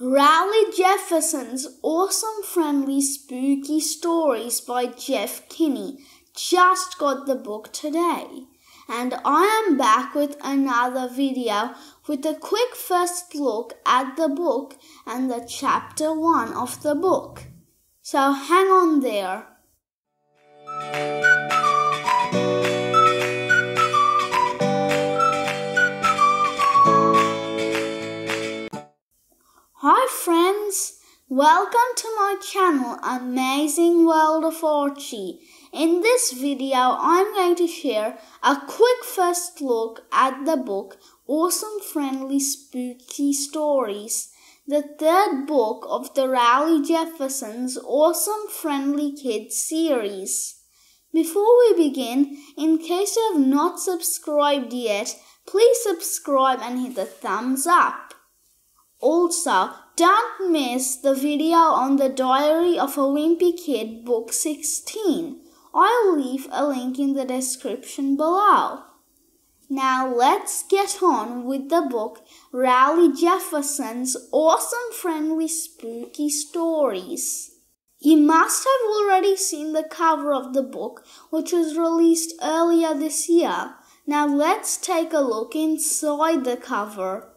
Rowley Jefferson's Awesome Friendly Spooky Stories by Jeff Kinney just got the book today. And I am back with another video with a quick first look at the book and the chapter 1 of the book. So hang on there. Welcome to my channel Amazing World of Archee. In this video I'm going to share a quick first look at the book Awesome Friendly Spooky Stories, the third book of the Rowley Jefferson's Awesome Friendly Kids series. Before we begin, in case you have not subscribed yet, please subscribe and hit the thumbs up. Also, don't miss the video on the Diary of a Wimpy Kid Book 16. I'll leave a link in the description below. Now let's get on with the book Rowley Jefferson's Awesome Friendly Spooky Stories. You must have already seen the cover of the book, which was released earlier this year. Now let's take a look inside the cover.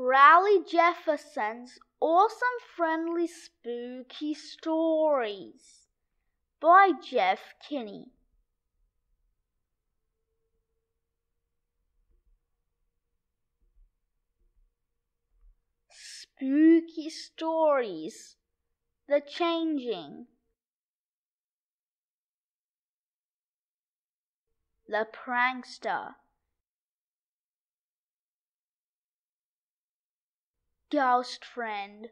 Rowley Jefferson's Awesome Friendly Spooky Stories by Jeff Kinney. Spooky Stories The Changing The Prankster Ghost friend.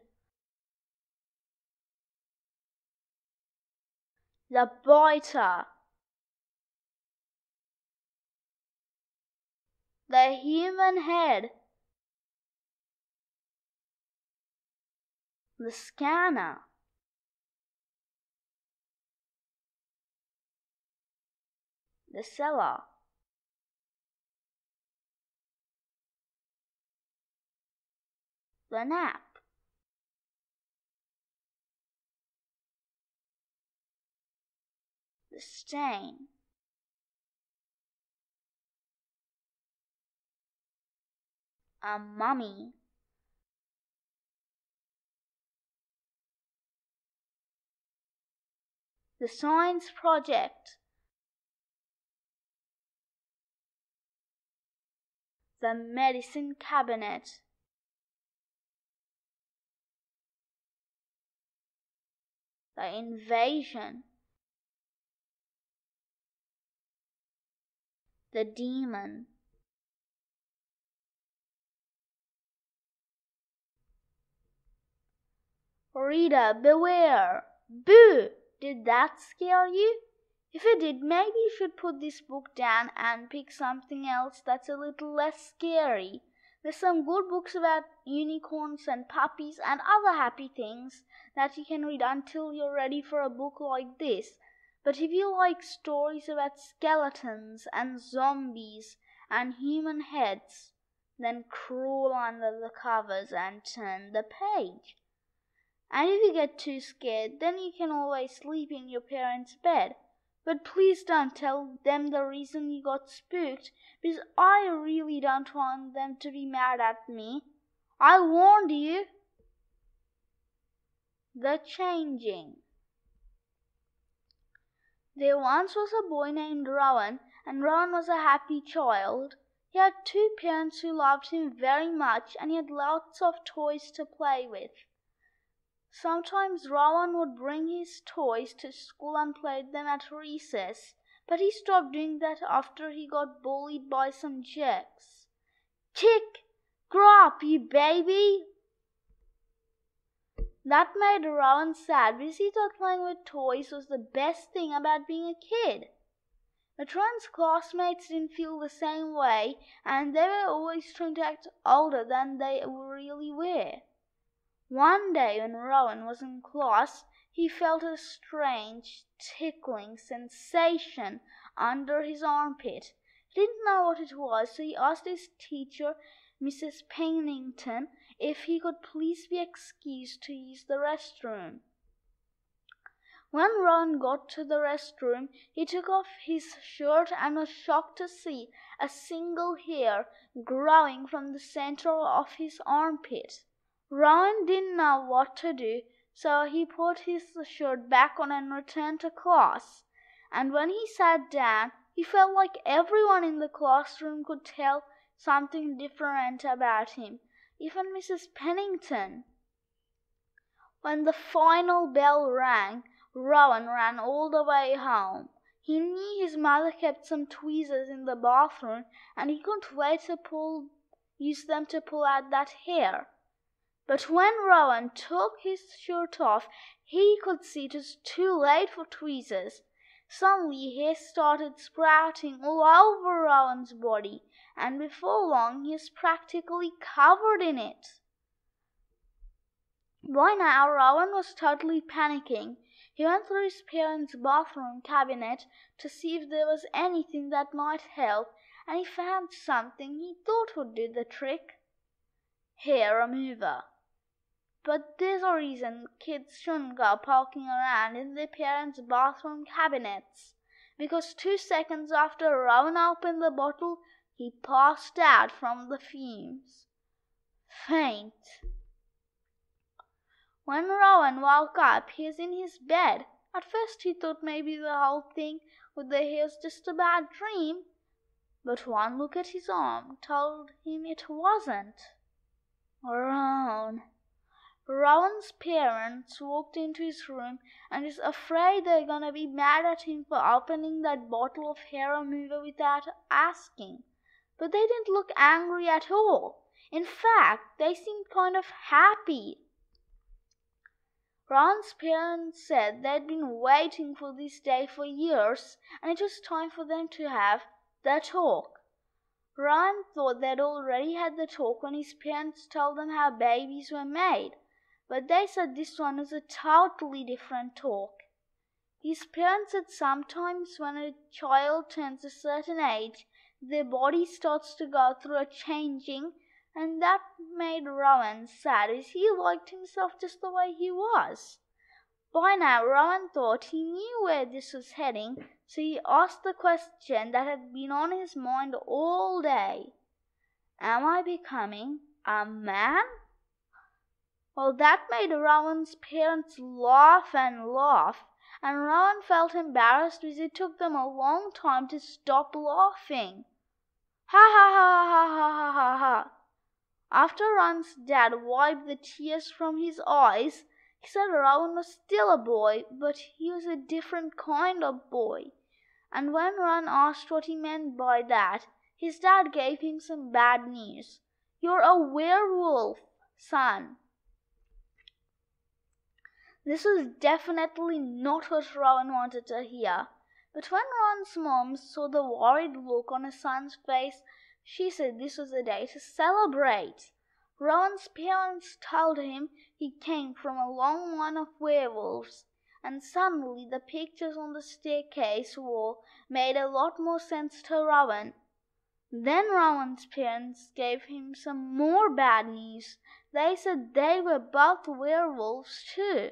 The biter. The human head. The scanner. The cellar. The nap. The stain. A mummy. The Science Project. The Medicine Cabinet. The invasion, the demon. Reader, beware! Boo! Did that scare you? If it did, maybe you should put this book down and pick something else that's a little less scary. There's some good books about unicorns and puppies and other happy things that you can read until you're ready for a book like this. But if you like stories about skeletons and zombies and human heads, then crawl under the covers and turn the page. And if you get too scared, then you can always sleep in your parents' bed. But please don't tell them the reason you got spooked, because I really don't want them to be mad at me. I warned you. The Changing There once was a boy named Rowan, and Rowan was a happy child. He had two parents who loved him very much, and he had lots of toys to play with. Sometimes Rowan would bring his toys to school and play them at recess, but he stopped doing that after he got bullied by some jerks. Kick! Grow up, you baby! That made Rowan sad because he thought playing with toys was the best thing about being a kid. But Rowan's classmates didn't feel the same way, and they were always trying to act older than they really were. One day when Rowan was in class he felt a strange tickling sensation under his armpit. He didn't know what it was, so he asked his teacher Mrs. Pennington if he could please be excused to use the restroom. When Rowan got to the restroom, he took off his shirt and was shocked to see a single hair growing from the center of his armpit. Rowan didn't know what to do, so he put his shirt back on and returned to class. And when he sat down, he felt like everyone in the classroom could tell something different about him, even Mrs. Pennington. When the final bell rang, Rowan ran all the way home. He knew his mother kept some tweezers in the bathroom, and he couldn't wait to pull, use them to pull out that hair. But when Rowan took his shirt off, he could see it was too late for tweezers. Suddenly hair started sprouting all over Rowan's body, and before long he was practically covered in it. By now Rowan was totally panicking. He went through his parents' bathroom cabinet to see if there was anything that might help, and he found something he thought would do the trick. Hair remover. But there's a reason kids shouldn't go poking around in their parents' bathroom cabinets. Because two seconds after Rowan opened the bottle, he passed out from the fumes. Faint. When Rowan woke up, he was in his bed. At first he thought maybe the whole thing with the hair was just a bad dream, but one look at his arm told him it wasn't. Rowan. Rowan's parents walked into his room and was afraid they're gonna be mad at him for opening that bottle of hair remover without asking. But they didn't look angry at all. In fact, they seemed kind of happy. Rowan's parents said they'd been waiting for this day for years, and it was time for them to have their talk. Rowan thought they'd already had the talk when his parents told them how babies were made, but they said this one was a totally different talk. His parents said sometimes when a child turns a certain age, their body starts to go through a changing and that made Rowan sad as he liked himself just the way he was. By now Rowan thought he knew where this was heading, so he asked the question that had been on his mind all day. Am I becoming a man? Well, that made Rowan's parents laugh and laugh, and Rowan felt embarrassed because it took them a long time to stop laughing. Ha ha ha ha ha ha ha ha. After Rowan's dad wiped the tears from his eyes, he said Rowan was still a boy, but he was a different kind of boy. And when Rowan asked what he meant by that, his dad gave him some bad news. You're a werewolf, son. This was definitely not what Rowan wanted to hear. But when Rowan's mom saw the worried look on his son's face, she said this was a day to celebrate. Rowan's parents told him he came from a long line of werewolves, and suddenly the pictures on the staircase wall made a lot more sense to Rowan. Then Rowan's parents gave him some more bad news. They said they were both werewolves too.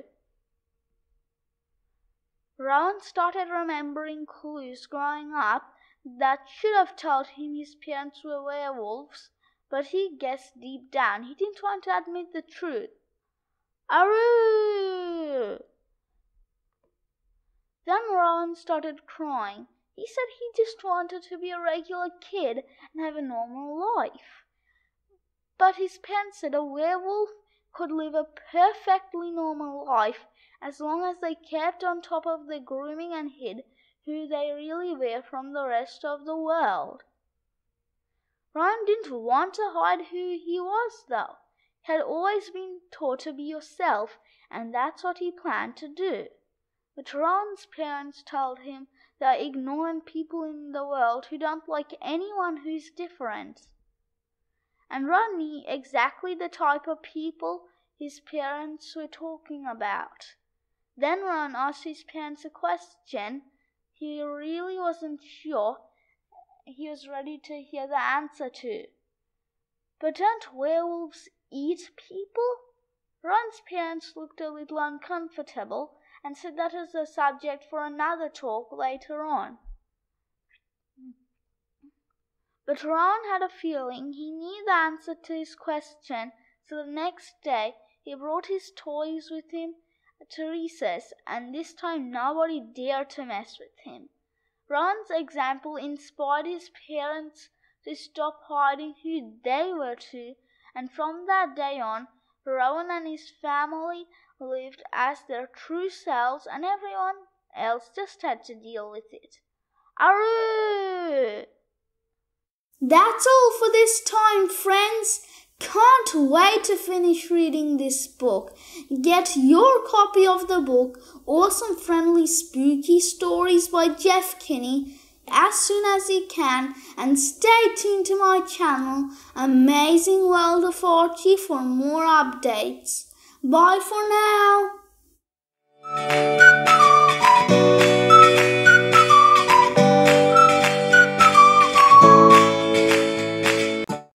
Rowan started remembering clues growing up that should have told him his parents were werewolves, but he guessed deep down he didn't want to admit the truth. Aroo! Then Rowan started crying. He said he just wanted to be a regular kid and have a normal life. But his parents said a werewolf could live a perfectly normal life as long as they kept on top of their grooming and hid who they really were from the rest of the world. Rowan didn't want to hide who he was, though. He had always been taught to be yourself, and that's what he planned to do. But Rowan's parents told him there are ignorant people in the world who don't like anyone who's different. And Ron knew exactly the type of people his parents were talking about. Then Ron asked his parents a question he really wasn't sure he was ready to hear the answer to. But don't werewolves eat people? Ron's parents looked a little uncomfortable and said that was a subject for another talk later on. But Ron had a feeling he knew the answer to his question, so the next day he brought his toys with him to recess, and this time nobody dared to mess with him. Ron's example inspired his parents to stop hiding who they were too, and from that day on, Rowan and his family lived as their true selves, and everyone else just had to deal with it. Aroo! That's all for this time, friends. Can't wait to finish reading this book. Get your copy of the book, Awesome Friendly Spooky Stories by Jeff Kinney, as soon as you can and stay tuned to my channel, Amazing World of Archee, for more updates. Bye for now.